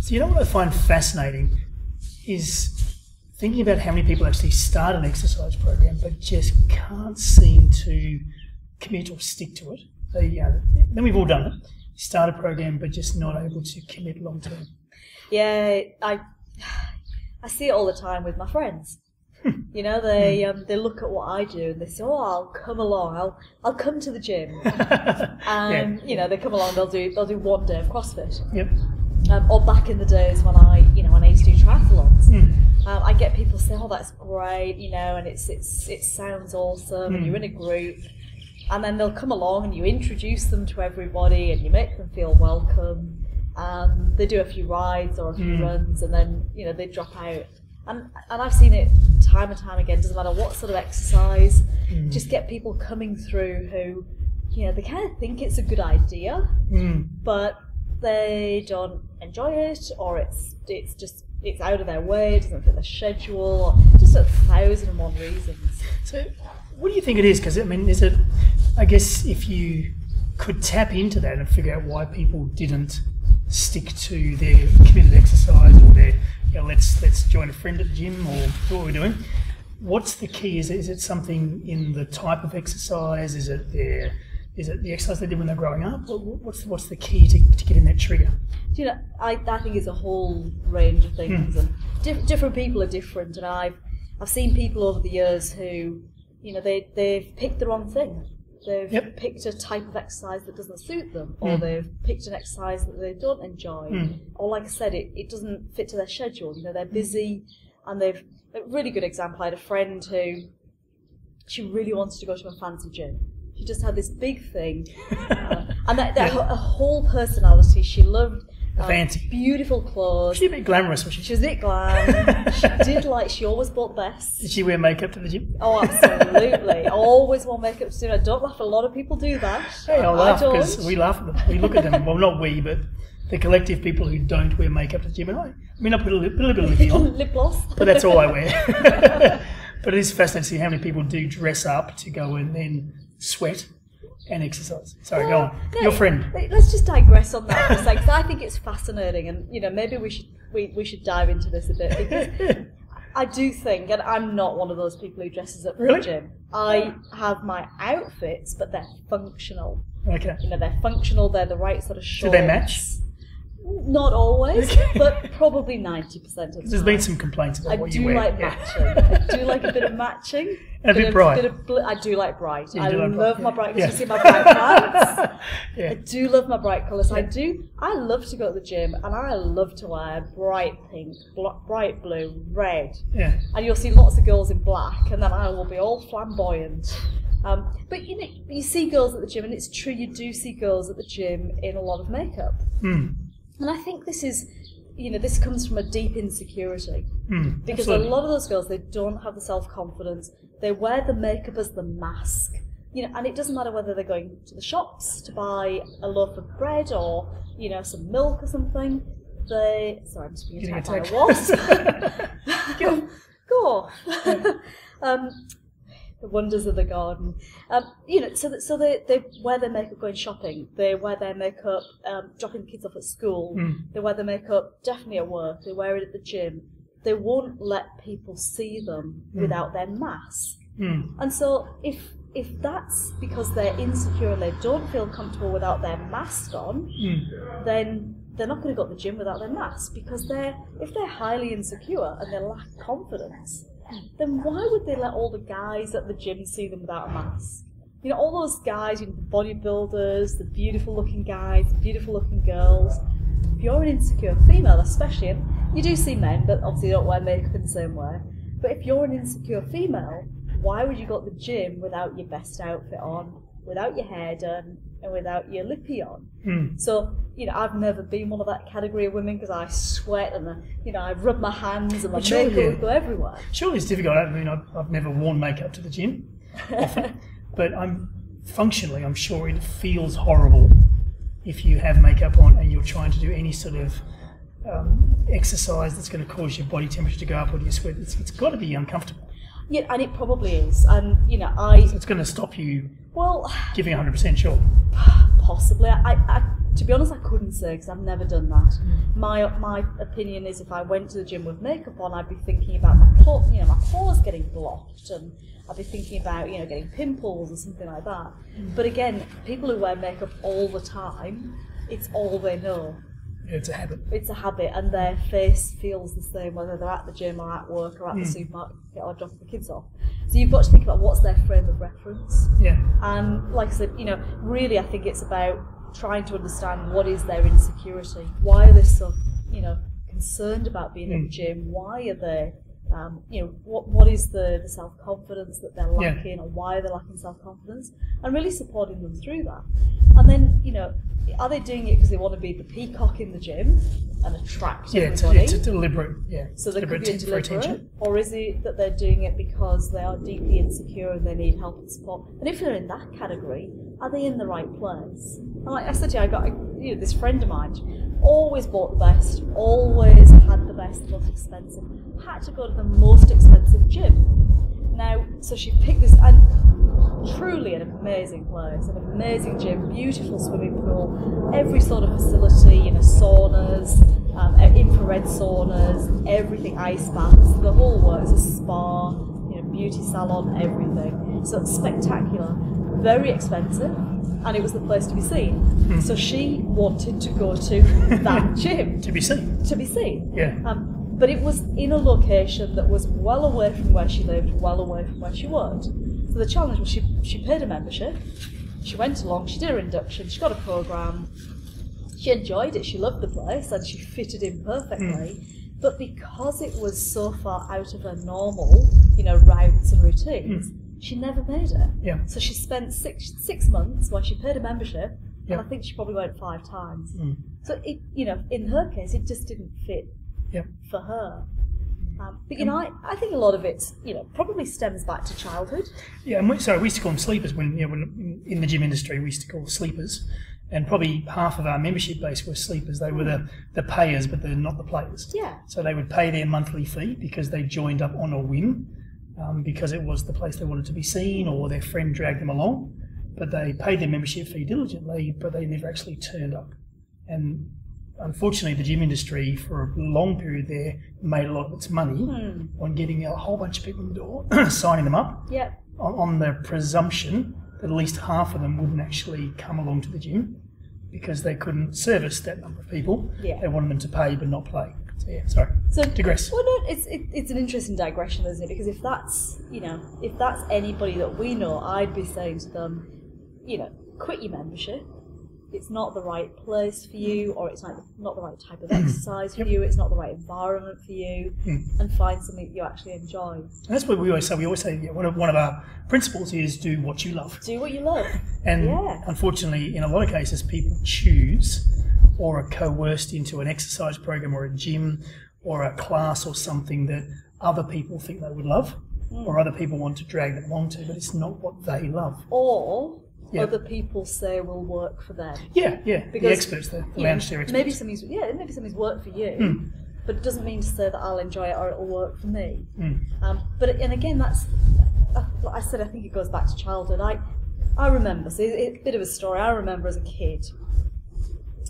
So you know what I find fascinating is thinking about how many people actually start an exercise program but just can't seem to commit or stick to it. They, uh, then we've all done it. Start a program but just not able to commit long term. Yeah, I I see it all the time with my friends. You know, they um, they look at what I do and they say, "Oh, I'll come along. I'll I'll come to the gym." and you know, they come along. They'll do they'll do one day of CrossFit. Yep. Um, or back in the days when I you know when I used to do triathlons, um, I get people say, "Oh, that's great," you know, and it's it's it sounds awesome, and you're in a group, and then they'll come along and you introduce them to everybody and you make them feel welcome. Um, they do a few rides or a few runs, and then you know they drop out. And and I've seen it time and time again. Doesn't matter what sort of exercise, just get people coming through who, you know, they kind of think it's a good idea, Mm. but they don't enjoy it, or it's it's just it's out of their way, it doesn't fit their schedule, just a thousand and one reasons. So, what do you think it is? Because I mean, is it? I guess if you could tap into that and figure out why people didn't stick to their committed exercise or their, you know, let's let's join a friend at the gym or what we're doing. What's the key? Is it, is it something in the type of exercise? Is it their is it the exercise they did when they're growing up? What's what's the key to, to getting that trigger? Do you know, I, I think it's a whole range of things, hmm. and diff- different people are different. And I've I've seen people over the years who, you know, they they've picked the wrong thing. They've Yep. picked a type of exercise that doesn't suit them, or hmm. they've picked an exercise that they don't enjoy, hmm. or like I said, it, it doesn't fit to their schedule. You know, they're busy, and they've a really good example. I had a friend who she really wanted to go to a fancy gym. She just had this big thing, uh, and that, that her whole personality. She loved uh, Fancy. beautiful clothes. She's a bit glamorous, was she? She was a bit glam. she did like she always bought best. Did she wear makeup to the gym? Oh, absolutely. always wore makeup to. I don't laugh. A lot of people do that. Hey, I'll laugh because we laugh at them. We look at them. Well, not we, but the collective people who don't wear makeup to the gym. And I, I mean, I put a little, put a little bit of lip on, lip gloss. but that's all I wear. But it is fascinating to see how many people do dress up to go and then sweat and exercise. Sorry, go on. No, Your friend. Let's just digress on that for a second. I think it's fascinating, and you know, maybe we should we, we should dive into this a bit because I do think, and I'm not one of those people who dresses up for Really? the gym. I have my outfits, but they're functional. Okay. You know, they're functional. They're the right sort of Do they match? Not always, Okay. but probably ninety percent of the There's time. been some complaints about I what do you wear. like Yeah. matching. I do like a bit of matching. A bit of, bright. Bit of I do like bright. You I love bright, my bright. 'cause Yeah. You see my bright pants. yeah. I do love my bright colours. I do. I love to go to the gym, and I love to wear bright pink, bright blue, red, Yeah. and you'll see lots of girls in black, and then I will be all flamboyant. Um, but you know, you see girls at the gym, and it's true. You do see girls at the gym in a lot of makeup, Hmm. And I think this is, you know, this comes from a deep insecurity Hmm. because Absolutely. a lot of those girls they don't have the self confidence. They wear the makeup as the mask, you know, and it doesn't matter whether they're going to the shops to buy a loaf of bread or you know some milk or something. They sorry, I'm just being attacked by a wasp. Go, go. um, the wonders of the garden. Um, you know, so that, so they, they wear their makeup going shopping. They wear their makeup um, dropping the kids off at school. Mm. They wear their makeup definitely at work. They wear it at the gym. They won't let people see them without their mask. Hmm. And so if if that's because they're insecure and they don't feel comfortable without their mask on, Hmm. then they're not going to go to the gym without their mask because they're if they're highly insecure and they lack confidence, then why would they let all the guys at the gym see them without a mask? You know, all those guys, you know, the bodybuilders, the beautiful looking guys, the beautiful looking girls. If you're an insecure female, especially, you do see men that obviously don't wear makeup in the same way, but if you're an insecure female, why would you go to the gym without your best outfit on, without your hair done, and without your lippy on? Hmm. So, you know, I've never been one of that category of women because I sweat and, I, you know, I rub my hands and my surely, makeup yeah. go everywhere. Surely it's difficult. I mean, I've, I've never worn makeup to the gym often, but I'm functionally, I'm sure it feels horrible if you have makeup on and you're trying to do any sort of um, exercise that's going to cause your body temperature to go up or your sweat. It's, it's got to be uncomfortable. Yeah, and it probably is. And, you know, I, It's going to stop you well, giving 100% sure. possibly. I, I, to be honest, I couldn't say because I've never done that. Mm. My my opinion is if I went to the gym with makeup on, I'd be thinking about my pores, you know, my pores getting blocked, and I'd be thinking about you know getting pimples or something like that. Mm. But again, people who wear makeup all the time, it's all they know. It's a habit. It's a habit, and their face feels the same whether they're at the gym or at work or at the hmm. supermarket or dropping the kids off. So you've got to think about what's their frame of reference. Yeah. And like I said, you know, really, I think it's about trying to understand what is their insecurity. Why are they so, you know, concerned about being at the hmm. gym? Why are they, um, you know, what what is the, the self confidence that they're Yeah. lacking, or why they're lacking self confidence, and really supporting them through that. And then, you know, are they doing it because they want to be the peacock in the gym and attract Yeah, it's, everybody? it's a deliberate, yeah. So there could deliberate be a deliberate, attention. or is it that they're doing it because they are deeply insecure and they need help and support? And if they're in that category, are they in the right place? And like you, I got you know, this friend of mine, always bought the best, always had the best, the most expensive, had to go to the most expensive gym. Now, so she picked this, and truly an amazing place, an amazing gym, beautiful swimming pool, every sort of facility, you know, saunas, um, infrared saunas, everything, ice baths, the whole works, a spa, you know, beauty salon, everything. So it's spectacular, very expensive, and it was the place to be seen. Hmm. So she wanted to go to that gym To be seen. to be seen. Yeah. Um, but it was in a location that was well away from where she lived, well away from where she worked. So the challenge was she, she paid a membership, she went along, she did her induction, she got a programme, she enjoyed it, she loved the place, and she fitted in perfectly. Hmm. But because it was so far out of her normal, you know, routes and routines, hmm. She never made it. Yeah. So she spent six six months while she paid a membership, Yeah. and I think she probably went five times. Mm. So it, you know, in her case, it just didn't fit Yeah. for her. Um, but you know, I, I think a lot of it, you know, probably stems back to childhood. Yeah, and we, sorry, we used to call them sleepers when, you know, when in the gym industry we used to call sleepers, and probably half of our membership base were sleepers. They were the, the payers, but they're not the players. Yeah. So they would pay their monthly fee because they joined up on a whim, um, because it was the place they wanted to be seen, or their friend dragged them along. But they paid their membership fee diligently, but they never actually turned up. And unfortunately, the gym industry for a long period there made a lot of its money on getting a whole bunch of people in the door, signing them up Yeah. on, on the presumption that at least half of them wouldn't actually come along to the gym because they couldn't service that number of people. Yeah. They wanted them to pay but not play. So yeah, sorry. So Digress. Well, no, it's it, it's an interesting digression, isn't it? Because if that's you know, if that's anybody that we know, I'd be saying to them, you know, quit your membership. It's not the right place for you, or it's not not the right type of exercise for Yep. you. It's not the right environment for you, Mm. and find something that you actually enjoy. And that's what we always say. We always say yeah, one, of, one of our principles is do what you love. Do what you love. And Yeah. unfortunately, in a lot of cases, people choose or are coerced into an exercise program or a gym or a class or something that other people think they would love or other people want to drag them along to, but it's not what they love. Or Yeah. other people say will work for them. Yeah, yeah. Because, the experts, the, the you know, lounge chair experts. Maybe something's yeah, maybe something's worked for you, but it doesn't mean to say that I'll enjoy it or it'll work for me. Mm. Um, but and again, that's uh, like I said. I think it goes back to childhood. I I remember. So it's a bit of a story. I remember as a kid.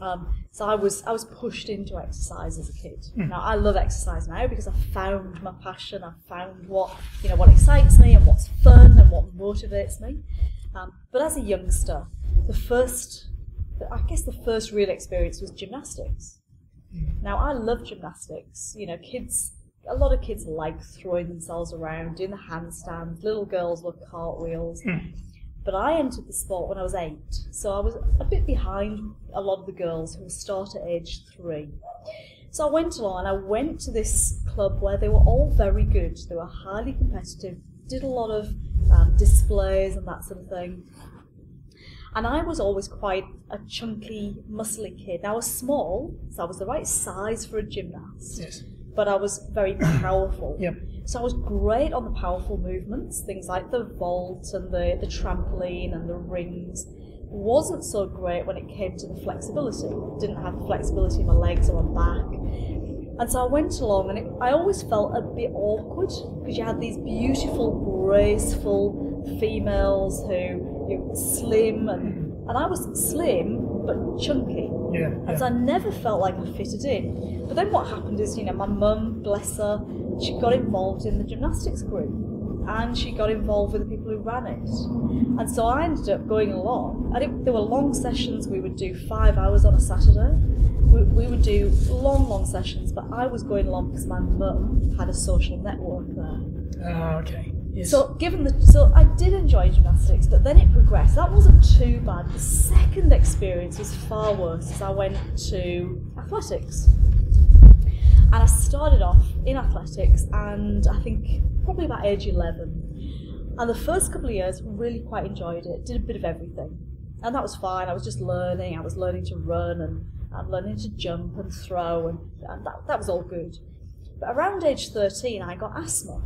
Um, so I was I was pushed into exercise as a kid. Now I love exercise now because I found my passion. I found what you know what excites me and what's fun and what motivates me. Um, but as a youngster, the first, I guess the first real experience was gymnastics. Now I love gymnastics. You know, kids. A lot of kids like throwing themselves around, doing the handstands. Little girls love cartwheels. But I entered the sport when I was eight, so I was a bit behind a lot of the girls who start at age three. So I went along and I went to this club where they were all very good. They were highly competitive, did a lot of um, displays and that sort of thing. And I was always quite a chunky, muscly kid. Now I was small, so I was the right size for a gymnast Yes. But I was very powerful. Yep. So I was great on the powerful movements, things like the vault and the, the trampoline and the rings. Wasn't so great when it came to the flexibility. Didn't have the flexibility in my legs or my back. And so I went along and it, I always felt a bit awkward because you had these beautiful, graceful females who, who were slim and and I was slim but chunky. Yeah. And so I never felt like I fitted in. But then what happened is, you know, my mum, bless her, she got involved in the gymnastics group and she got involved with the people who ran it. And so I ended up going along. And it, there were long sessions, we would do five hours on a Saturday. We, we would do long, long sessions, but I was going along because my mum had a social network there. Oh, okay. Yes. So given the so I did enjoy gymnastics, but then it progressed. That wasn't too bad. The second experience was far worse as I went to athletics. And I started off in athletics and I think probably about age 11. And the first couple of years really quite enjoyed it, did a bit of everything. And that was fine. I was just learning. I was learning to run and, and learning to jump and throw and, and that, that was all good. But around age 13 I got asthma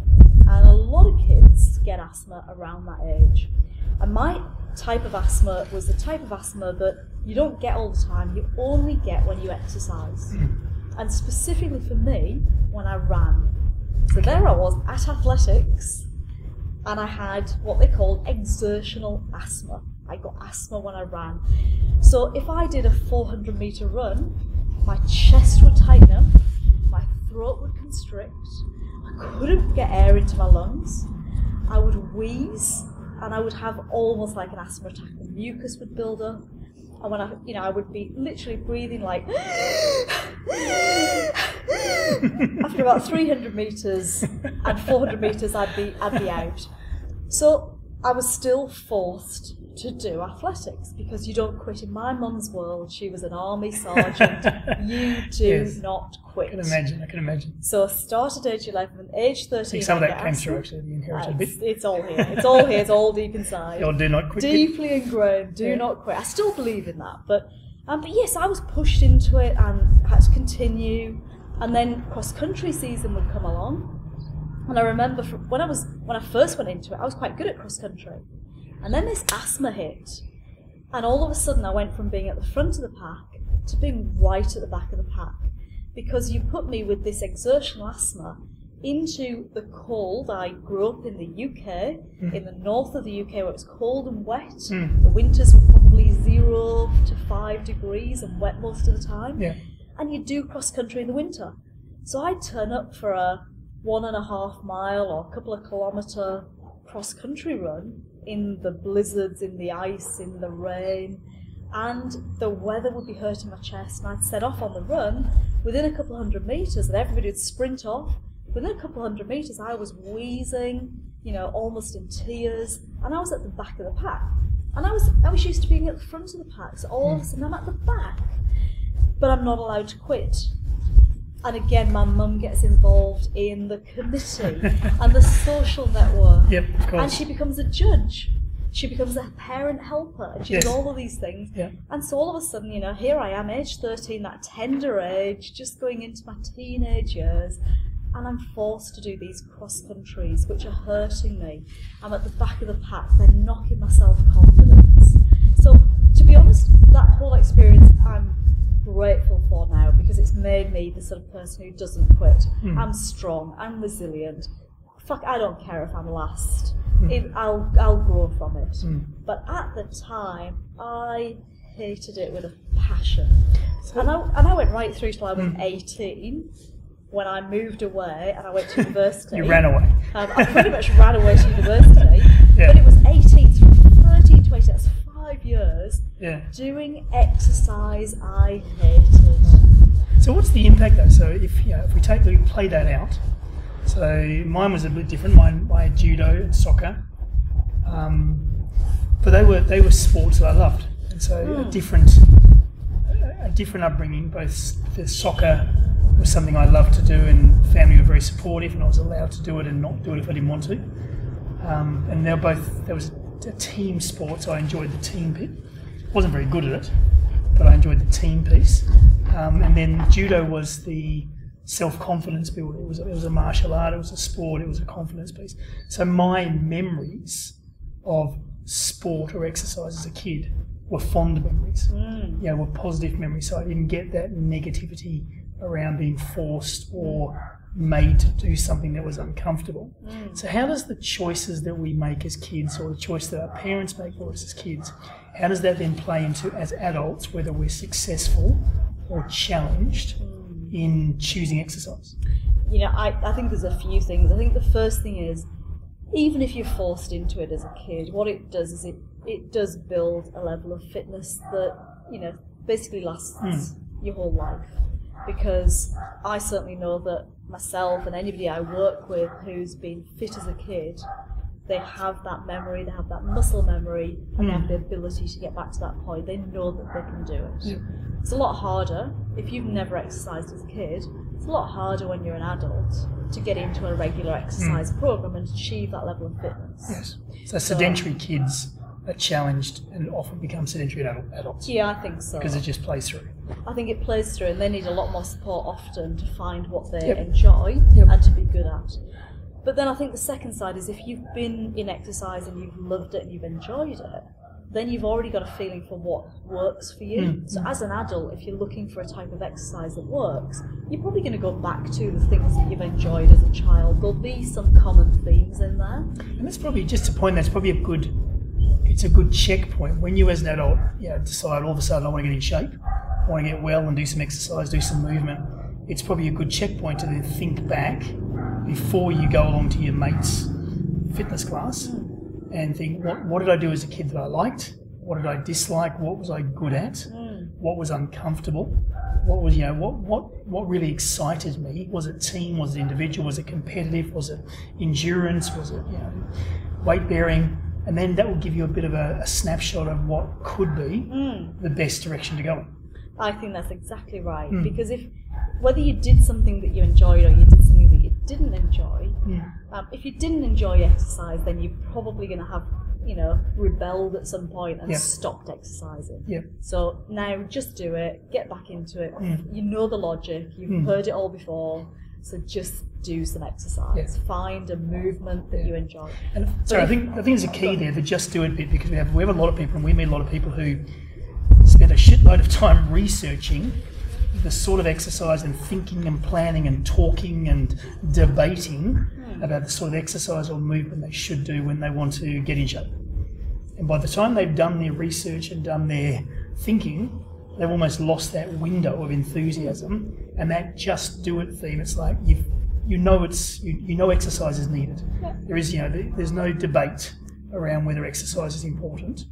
and a lot of kids get asthma around that age. And my type of asthma was the type of asthma that you don't get all the time, you only get when you exercise. And specifically for me, when I ran. So there I was at athletics, and I had what they called exertional asthma. I got asthma when I ran. So if I did a 400 meter run, my chest would tighten up, my throat would constrict, couldn't get air into my lungs. I would wheeze and I would have almost like an asthma attack. The mucus would build up. And when I, you know, I would be literally breathing like after about 300 meters and 400 meters, I'd be, I'd be out. So I was still forced to do athletics because you don't quit. In my mum's world, she was an army sergeant. you do Yes. not quit. I can imagine. I can imagine. So I started age 11, age 13. I think some of that came through actually, the inherited bit. It's, all here. It's all here. It's all deep inside. Or do not quit. bit. Deeply ingrained. Do Yeah. not quit. I still believe in that, but um, but yes, I was pushed into it and had to continue. And then cross country season would come along, and I remember from when I was when I first went into it, I was quite good at cross country, and then this asthma hit, and all of a sudden I went from being at the front of the pack to being right at the back of the pack, because you put me with this exertional asthma into the cold. I grew up in the UK, in the north of the UK where it's cold and wet. Mm. The winters were probably zero to five degrees and wet most of the time. Yeah. And you do cross country in the winter. So I'd turn up for a one and a half mile or a couple of kilometre cross country run in the blizzards, in the ice, in the rain. And the weather would be hurting my chest, and I'd set off on the run within a couple of hundred metres, and everybody would sprint off. Within a couple of hundred metres, I was wheezing, you know, almost in tears, and I was at the back of the pack. And I was I was used to being at the front of the pack, so all of a hmm. sudden I'm at the back. But I'm not allowed to quit. And again, my mum gets involved in the committee and the social network. Yep, of course. And she becomes a judge. She becomes a parent helper and she Yes. does all of these things. Yeah. And so all of a sudden, you know, here I am, age 13, that tender age, just going into my teenage years, and I'm forced to do these cross countries, which are hurting me. I'm at the back of the pack, they're knocking my self confidence. So, to be honest, that whole experience I'm grateful for now because it's made me the sort of person who doesn't quit. Hmm. I'm strong, I'm resilient. Fuck, I don't care if I'm last. Hmm. It, I'll, I'll grow from it. Hmm. But at the time, I hated it with a passion. And I, and I went right through till I was 18 when I moved away and I went to university. You ran away. Um, I pretty much ran away to university. Yeah. But it was 18, so from 13 to 18, that's years Yeah. doing exercise I hated. So what's the impact though? So if you know, if we take we play that out, so mine was a bit different. Mine, I had judo and soccer, um, but they were they were sports that I loved, and so a different a different upbringing. Both the soccer was something I loved to do, and family were very supportive, and I was allowed to do it and not do it if I didn't want to. Um, and they're both there was team sport, so I enjoyed the team bit. wasn't very good at it, but I enjoyed the team piece. Um, and then judo was the self confidence builder. It was, it was a martial art, it was a sport, it was a confidence piece. So my memories of sport or exercise as a kid were fond memories, Mm. you know, were positive memories. So I didn't get that negativity around being forced or made to do something that was uncomfortable. Mm. So, how does the choices that we make as kids, or the choice that our parents make for us as kids, how does that then play into as adults whether we're successful or challenged mm. in choosing exercise? You know, I, I think there's a few things. I think the first thing is, even if you're forced into it as a kid, what it does is it, it does build a level of fitness that, you know, basically lasts mm. your whole life. Because I certainly know that myself and anybody I work with who's been fit as a kid, they have that memory, they have that muscle memory, oh, and they have the ability to get back to that point. They know that they can do it. It's a lot harder if you've never exercised as a kid. It's a lot harder when you're an adult to get into a regular exercise hmm. program and achieve that level of fitness. Yes. So, sedentary kids are challenged and often become sedentary adult, adults Yeah, I think so. because it just plays through. I think it plays through, and they need a lot more support often to find what they Yep. enjoy Yep. and to be good at. But then I think the second side is if you've been in exercise and you've loved it and you've enjoyed it, then you've already got a feeling for what works for you. Mm. So as an adult, if you're looking for a type of exercise that works, you're probably going to go back to the things that you've enjoyed as a child. There'll be some common themes in there. And that's probably just a point that's probably a good it's a good checkpoint when you as an adult you know, decide all of a sudden I want to get in shape, I want to get well and do some exercise, do some movement. It's probably a good checkpoint to then think back before you go along to your mate's fitness class and think what, what did I do as a kid that I liked? What did I dislike? What was I good at? Mm. What was uncomfortable? What was you know what what what really excited me? Was it team? Was it individual? Was it competitive? Was it endurance? Was it you know weight bearing? And then that will give you a bit of a, a snapshot of what could be the best direction to go in. I think that's exactly right. Hmm. Because if whether you did something that you enjoyed or you did something that you didn't enjoy, um, if you didn't enjoy exercise, then you're probably going to have, you know, rebelled at some point and Yeah. stopped exercising. Yep. So now just do it, get back into it. Mm. You know the logic, you've Mm. heard it all before. So just do some exercise. Yeah. Find a movement that Yeah. you enjoy. And sorry, I think I think there's a key there, the just do it bit, because we have we have a lot of people, and we meet a lot of people who spend a shitload of time researching the sort of exercise and thinking and planning and talking and debating hmm. about the sort of exercise or movement they should do when they want to get in shape. And by the time they've done their research and done their thinking, they've almost lost that window of enthusiasm and that just do it theme. It's like you've you know it's you, you know exercise is needed. There is you know there- there's no debate around whether exercise is important.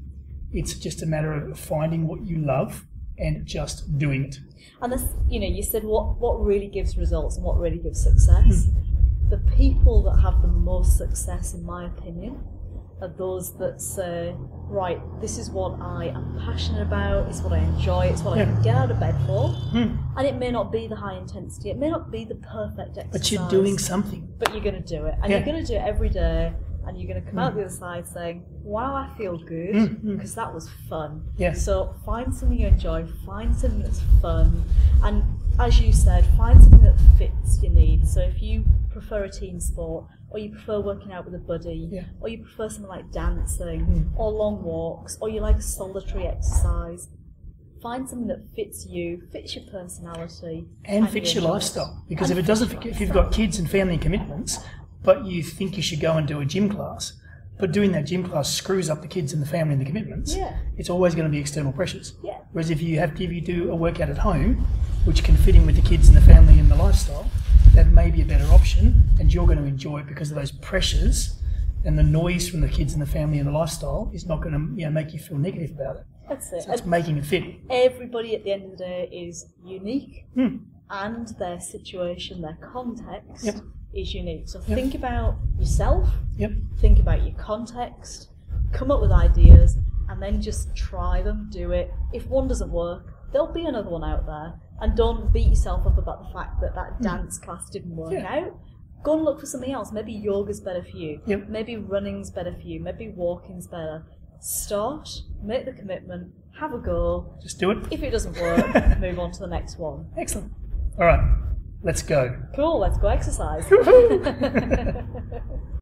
It's just a matter of finding what you love and just doing it. And this, you know, you said what what really gives results and what really gives success. Hmm. The people that have the most success, in my opinion, are those that say, right, this is what I am passionate about. It's what I enjoy. It's what I can get out of bed for. Hmm. And it may not be the high intensity. It may not be the perfect exercise. But you're doing something. But you're going to do it, and Yeah. you're going to do it every day. And you're going to come out the other side saying, "Wow, I feel good Mm, mm. because that was fun." Yeah. So find something you enjoy, find something that's fun, and as you said, find something that fits your needs. So if you prefer a team sport, or you prefer working out with a buddy, Yeah. or you prefer something like dancing, Mm. or long walks, or you like solitary exercise, find something that fits you, fits your personality, and fits you your lifestyle. Because And if it doesn't, your if you've got kids and family commitments, but you think you should go and do a gym class, but doing that gym class screws up the kids and the family and the commitments, Yeah. it's always going to be external pressures. Yeah. Whereas if you have if you do a workout at home, which can fit in with the kids and the family and the lifestyle, that may be a better option, and you're going to enjoy it because of those pressures and the noise from the kids and the family and the lifestyle is not going to you know, make you feel negative about it. That's it. So it's making it fit. everybody at the end of the day is unique Hmm. and their situation, their context Yep. is unique. So Yep. think about yourself, Yep. think about your context, come up with ideas, and then just try them, do it. If one doesn't work, there'll be another one out there. And don't beat yourself up about the fact that that mm. dance class didn't work. Yeah. out. Go and look for something else. Maybe yoga's better for you. Yep. Maybe running's better for you. Maybe walking's better. Start, make the commitment, have a go. Just do it. If it doesn't work, move on to the next one. Excellent. All right, let's go. Cool, let's go exercise.